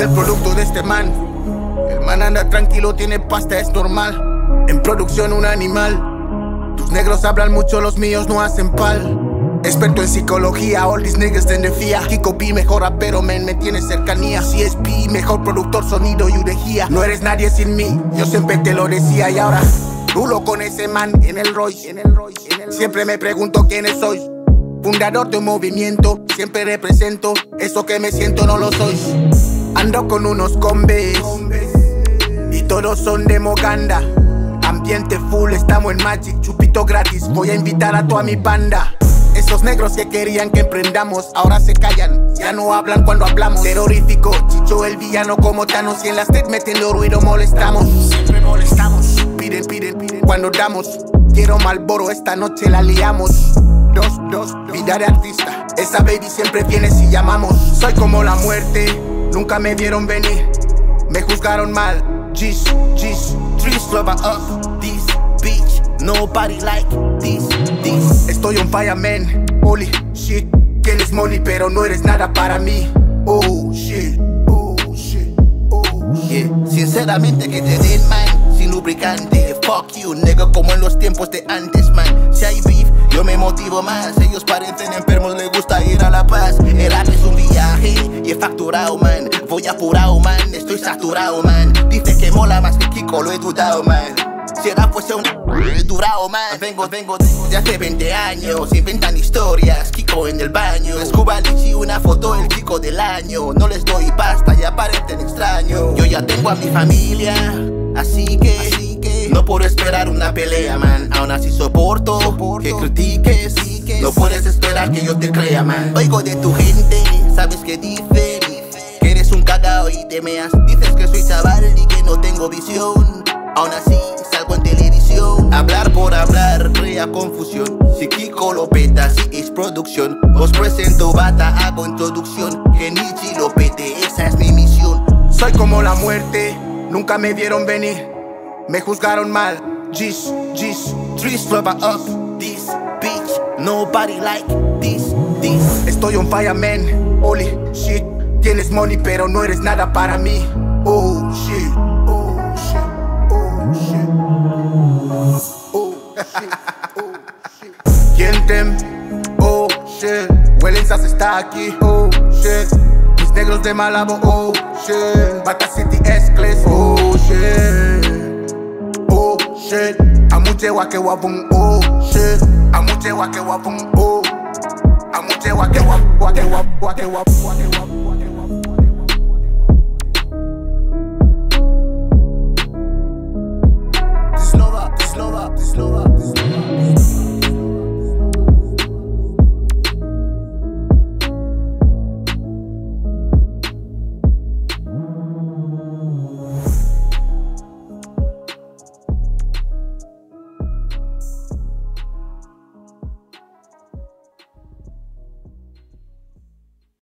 El producto de este man. El man anda tranquilo, tiene pasta, es normal. En producción un animal. Tus negros hablan mucho, los míos no hacen pal. Experto en psicología, all these niggas ten de fía. Kiko P, mejor rapero, men, me tiene cercanía. CSP, mejor productor, sonido y urejía. No eres nadie sin mí, yo siempre te lo decía y ahora rulo con ese man en el Royce. En el en el Siempre me pregunto quiénes soy. Fundador de un movimiento, siempre represento eso que me siento, no lo soy. Ando con unos combes y todos son de Moganda. Ambiente full, estamos en Magic, chupito gratis. Voy a invitar a toda mi banda. Esos negros que querían que emprendamos, ahora se callan, ya no hablan cuando hablamos. Terrorífico, Chicho el villano como Thanos y en las TED metiendo ruido molestamos. Siempre molestamos, piden, piden, piden. Cuando damos, quiero Malboro, esta noche la liamos. Dos, dos, vida de artista. Esa baby siempre viene si llamamos. Soy como la muerte, nunca me vieron venir. Me juzgaron mal. Gis, gis, trees rubber up. This bitch, nobody like this, this. Estoy on fire, man. Holy shit. Tienes money, pero no eres nada para mí. Oh shit, oh shit, oh Yeah, sinceramente que te den, man, sin lubricante. Fuck you, nigga, como en los tiempos de antes, man. Si hay beef, yo me motivo más. Ellos parecen enfermos, les gusta ir a la paz. El facturado, man. Voy apurado, man, estoy saturado, man. Dice que mola más que Kiko, lo he dudado, man. Será pues un durado man. Vengo, vengo de hace 20 años Inventan historias, Kiko en el baño. Escuba y una foto el chico del año. No les doy pasta y aparecen extraños Yo ya tengo a mi familia Así que, así que. No puedo esperar una pelea, man. Aún así soporto, que critiques. No puedes esperar que yo te crea, man. Oigo de tu gente, sabes que dicen Que y te meas Dices que soy chaval y que no tengo visión Aún así salgo en televisión Hablar por hablar crea confusión Si Kiko lo peta, si es producción Os presento bata, hago introducción Nietzsche lo pete, esa es mi misión Soy como la muerte, nunca me vieron venir. Me juzgaron mal. Gis, gis, Trees rubber up This bitch, nobody like this, this Estoy on fire, man. Holy shit. Tienes money, pero no eres nada para mí. Oh shit. Oh shit. Oh shit. Oh shit. Oh shit. ¿Quién tem? Oh shit. Wellensas está aquí. Oh shit. Mis negros de Malabo. Oh shit. Bata City Escles. Oh shit. Oh shit. Amuche wake wabung. Oh shit. Amuche wake wabung. Oh. Amuche wake wap wake wap wake wap wake.